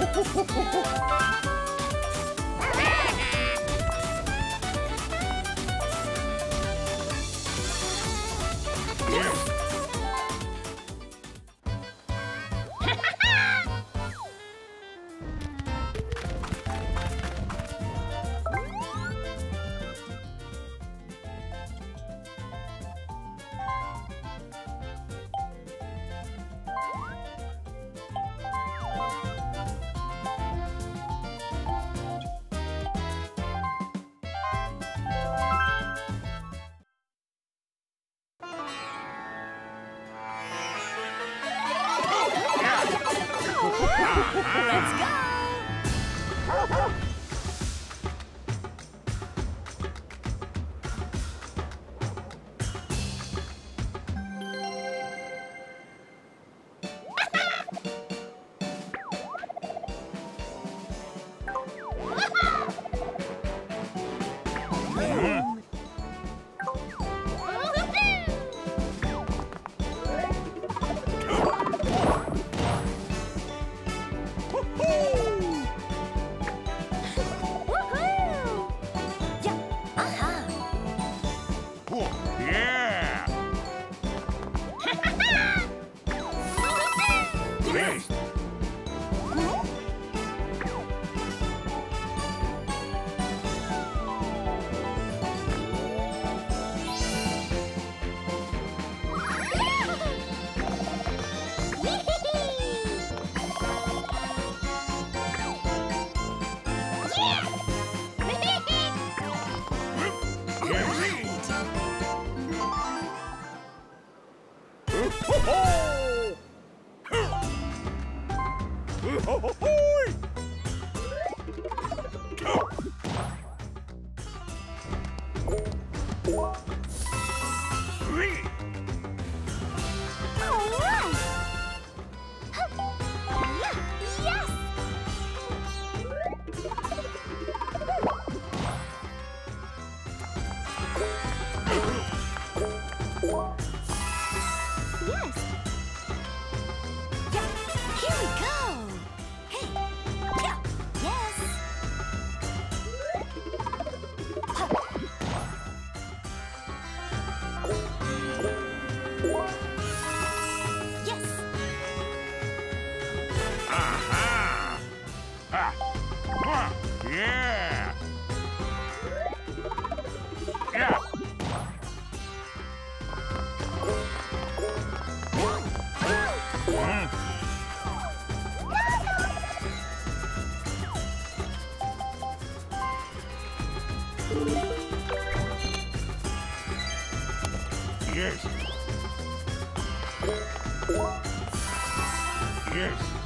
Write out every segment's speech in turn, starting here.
フフフフ。Yes. Yes.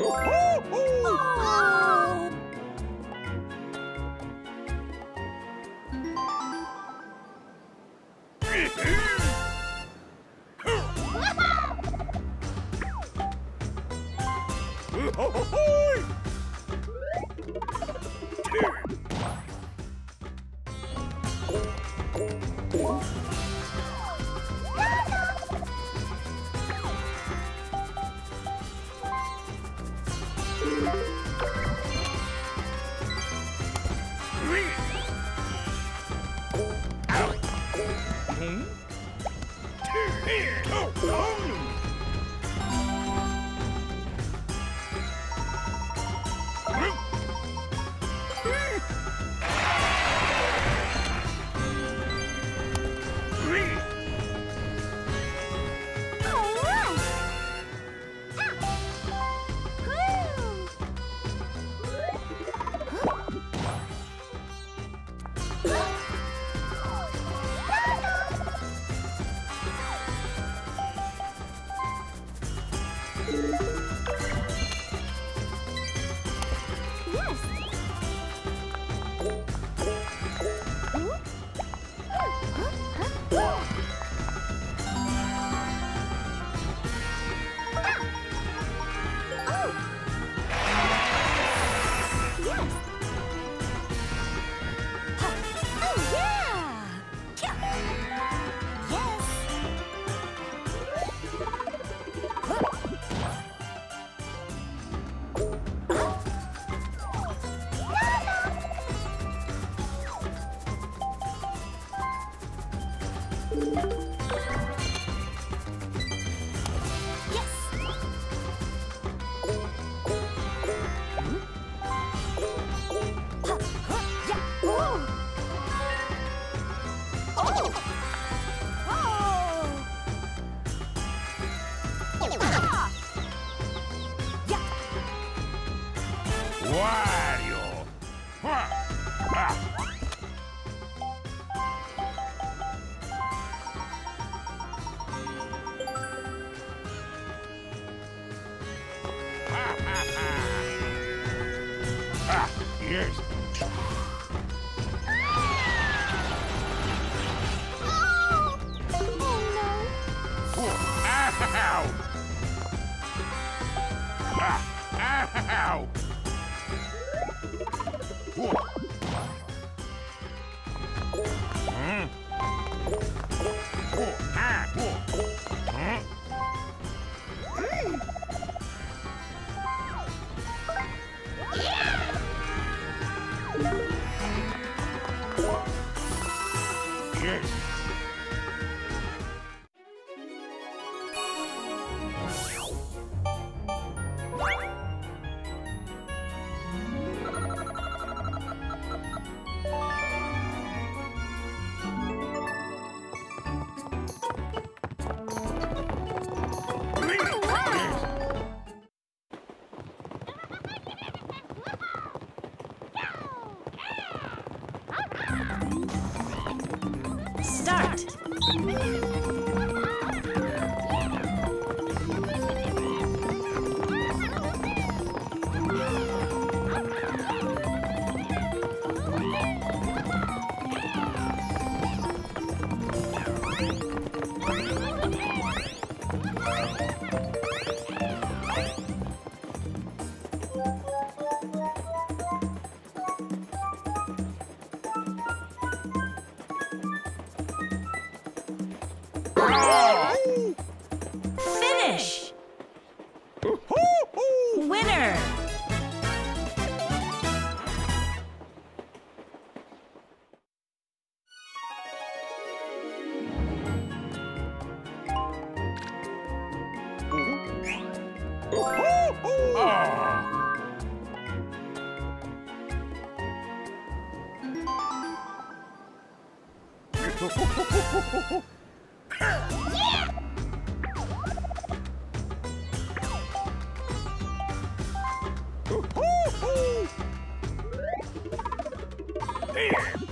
Oh. Here.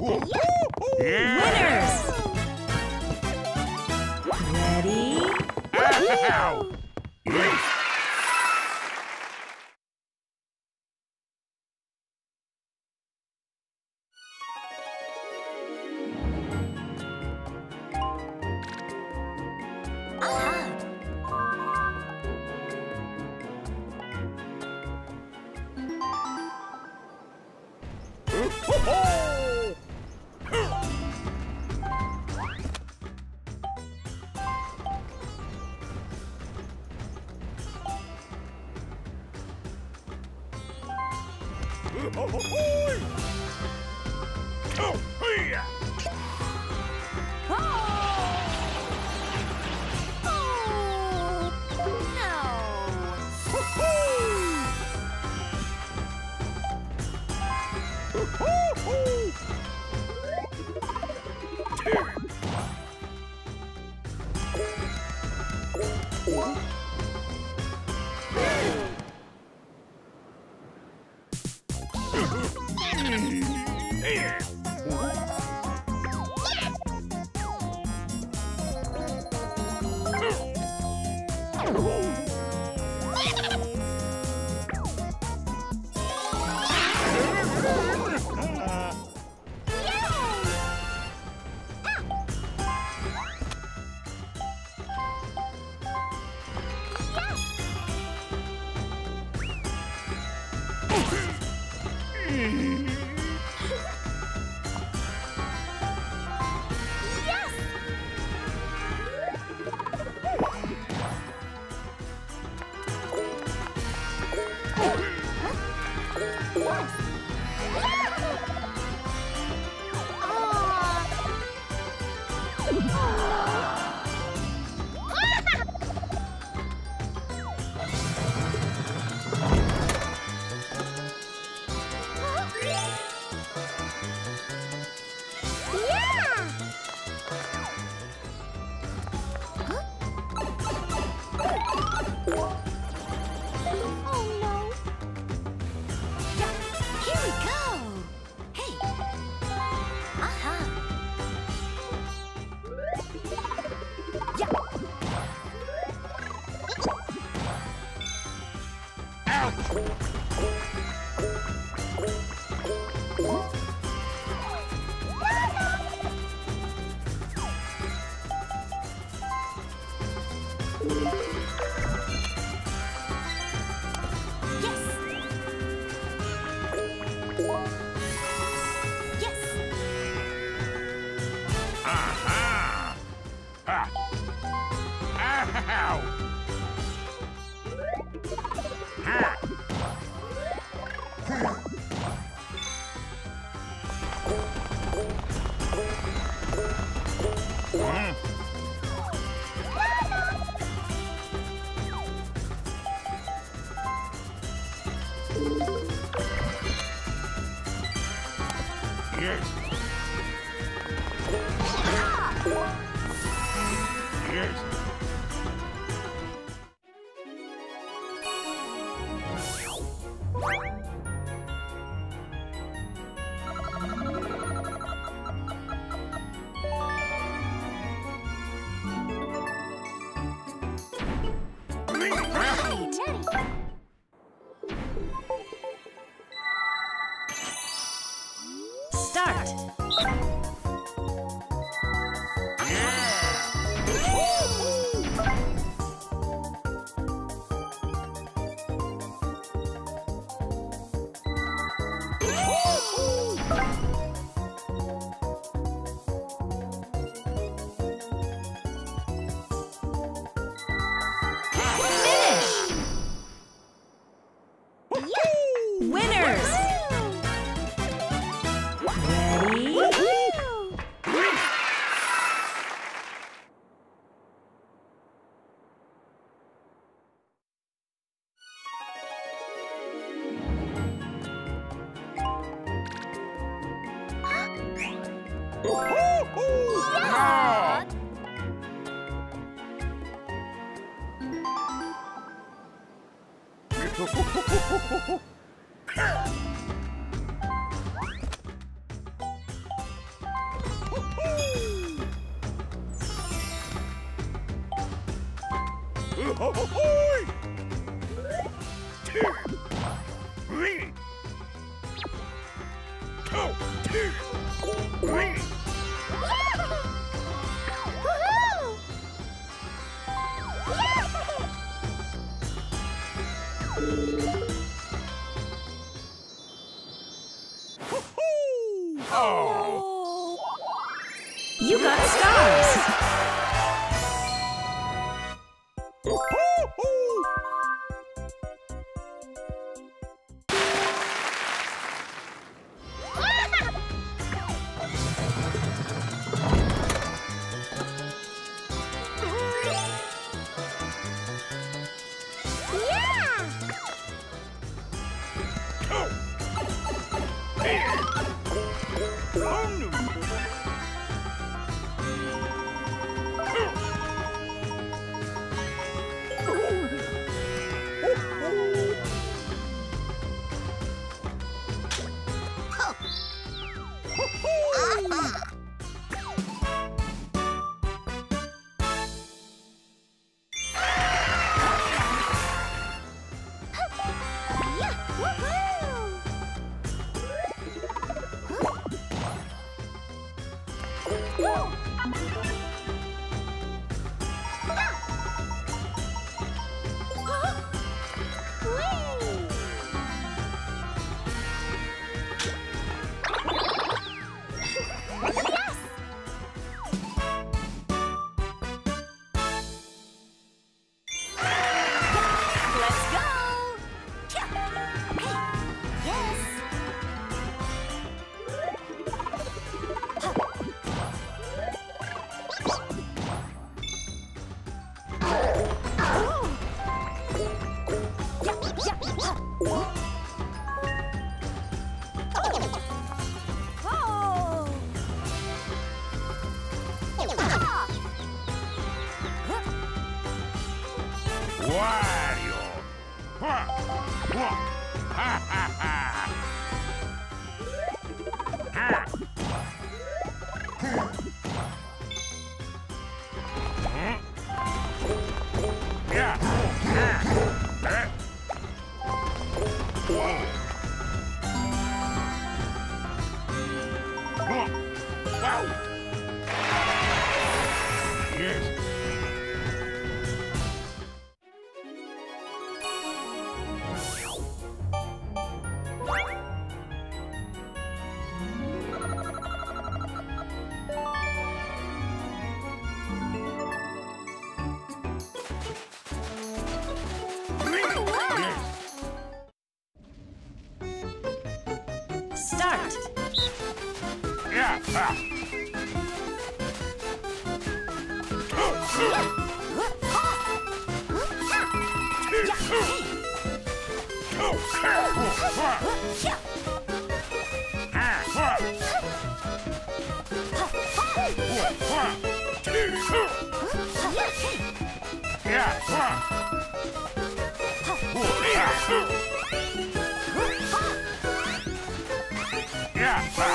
Yeah. Yes! Bye. No! Ahoy!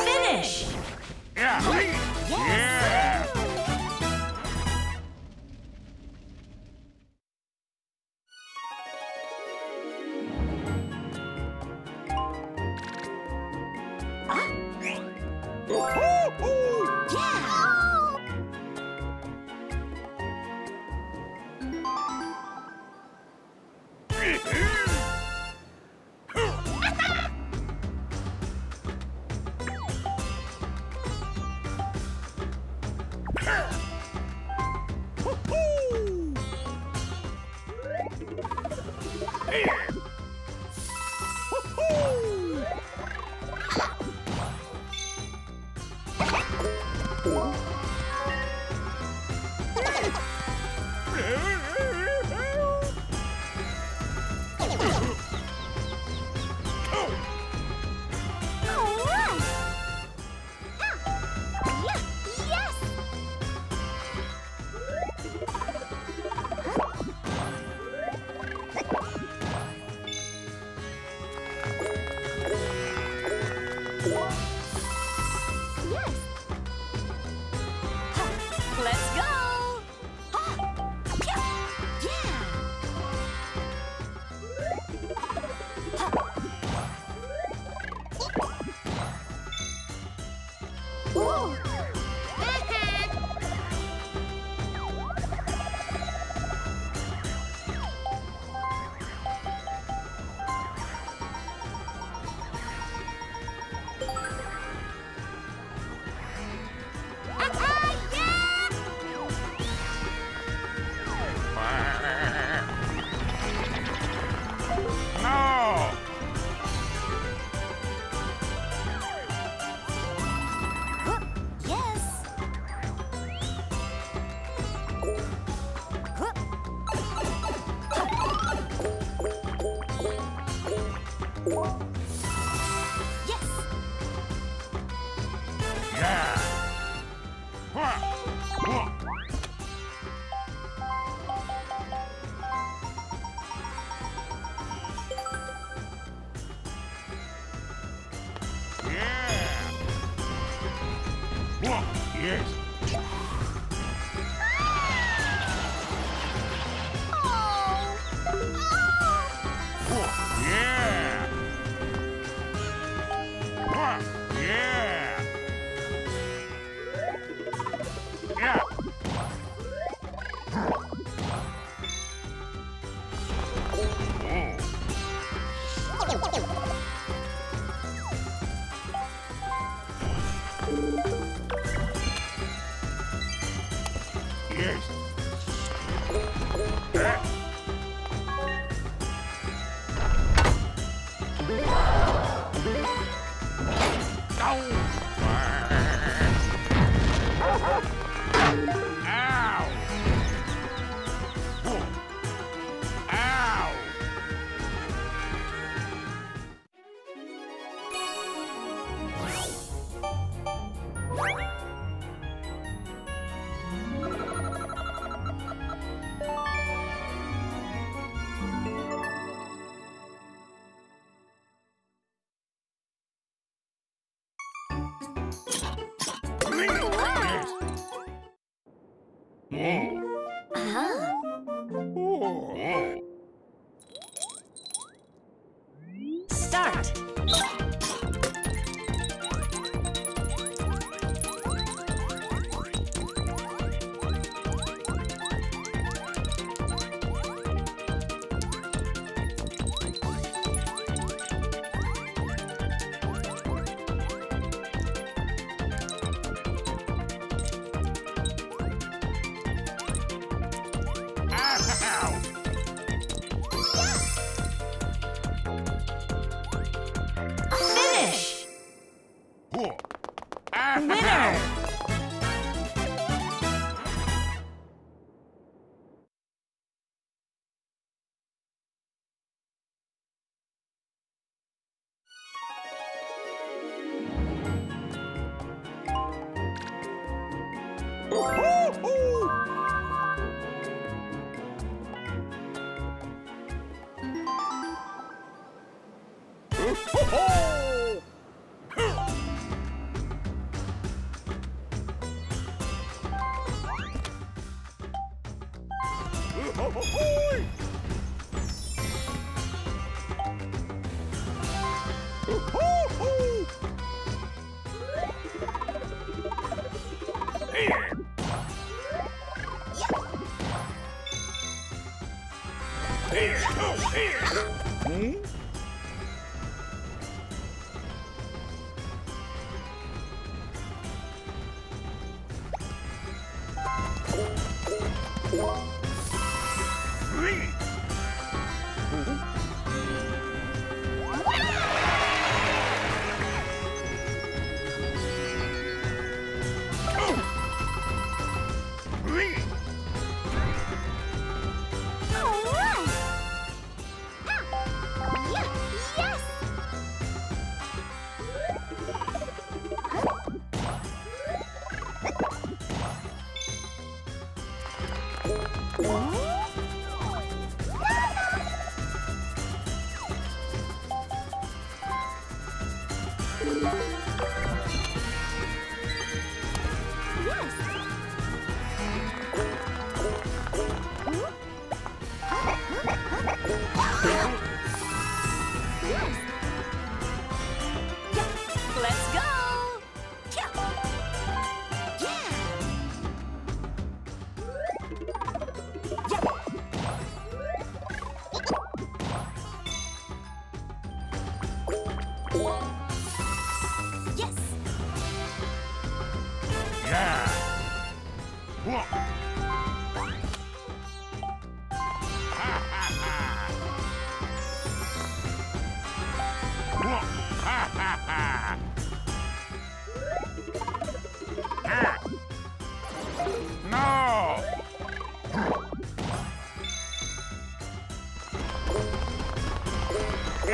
Finish. Yeah. Let's Whoa.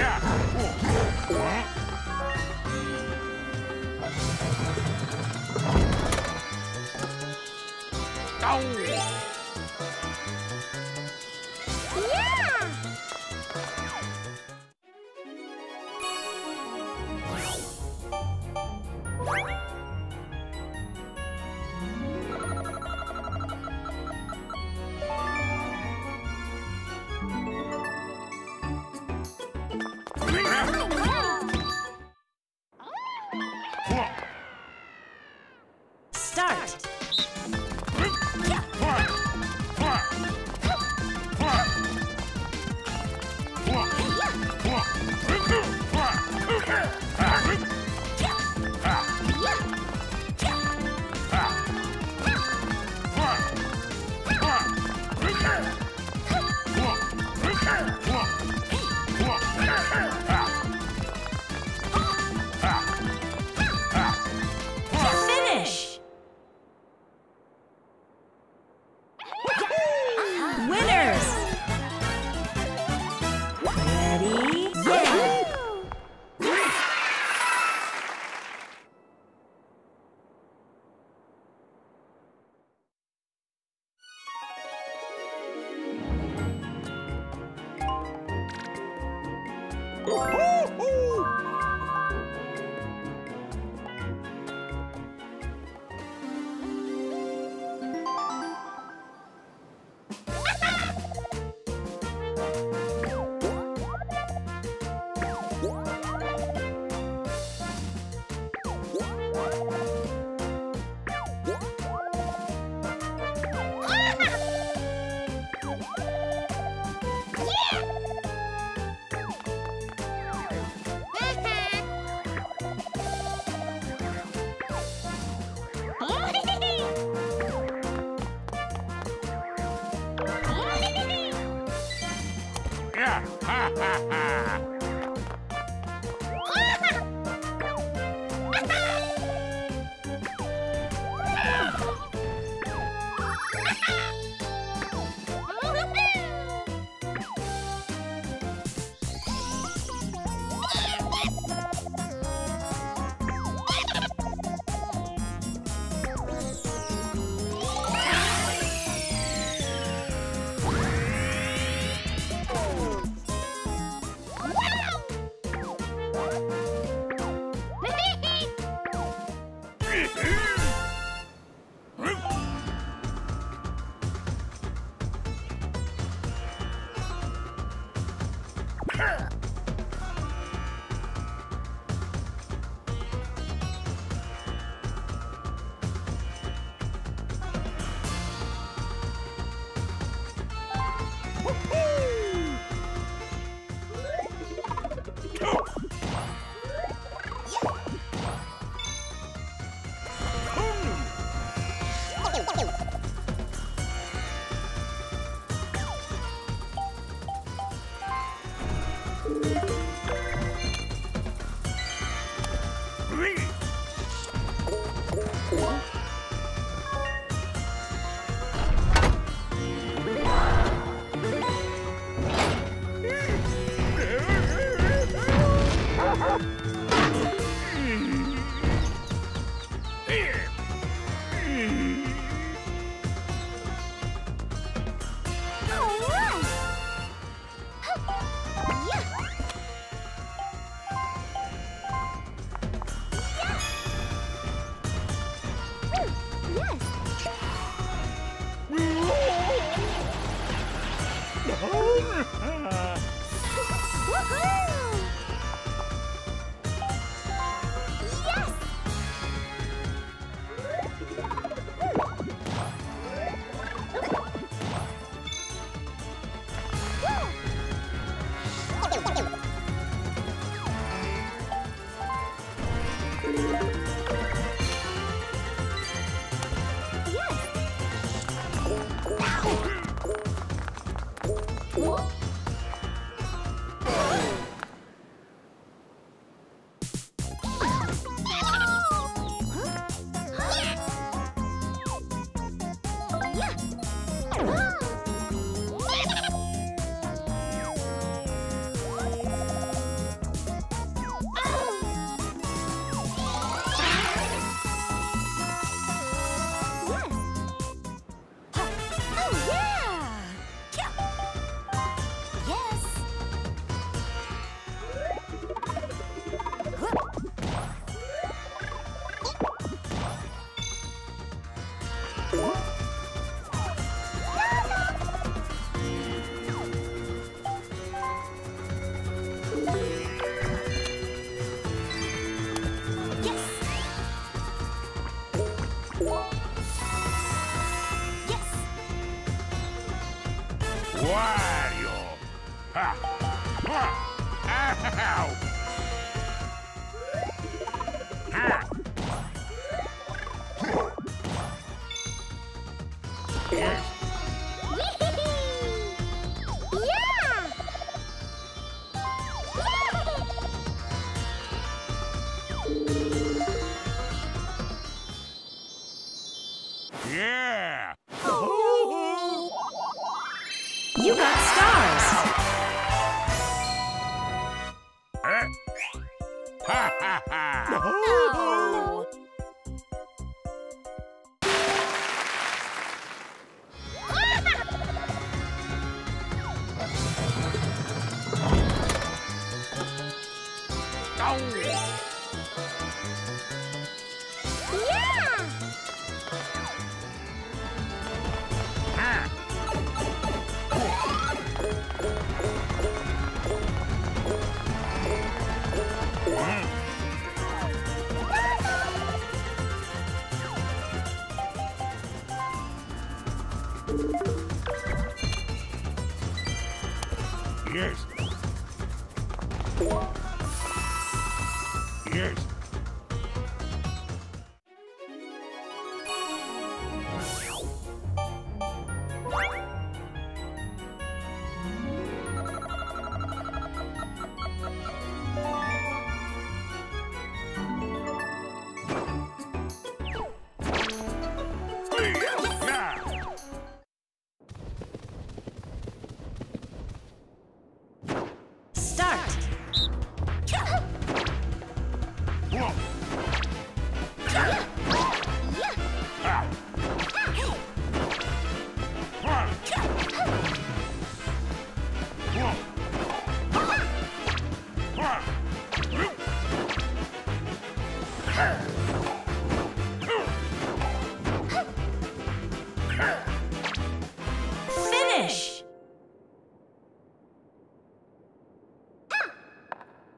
Yeah.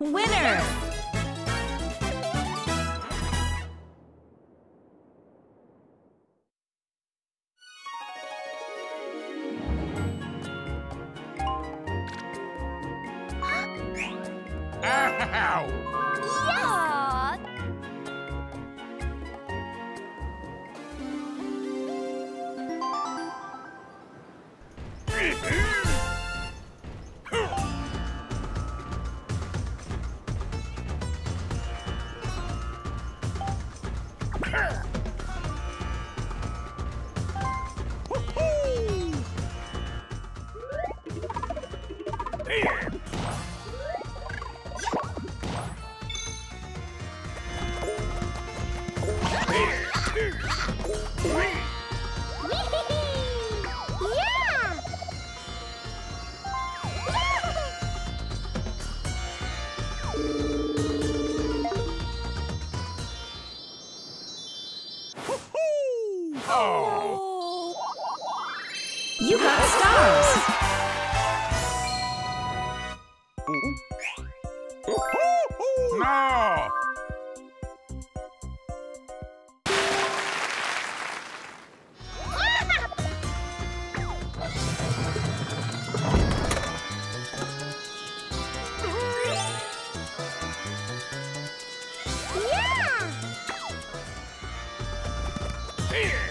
Winner! Yeah!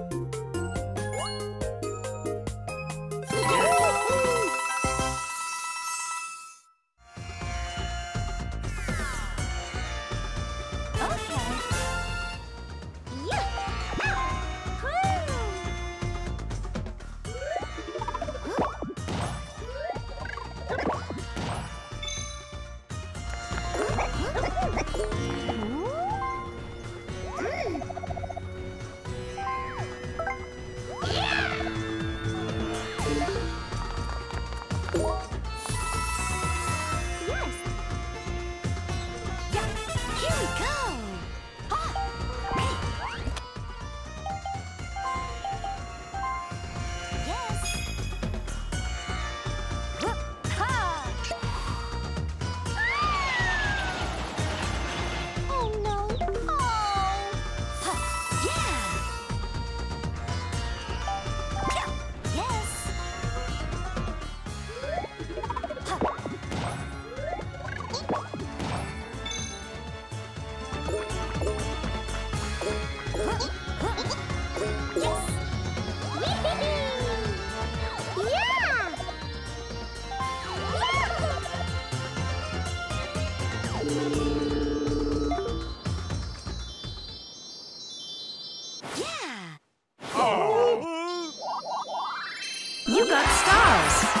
You got stars.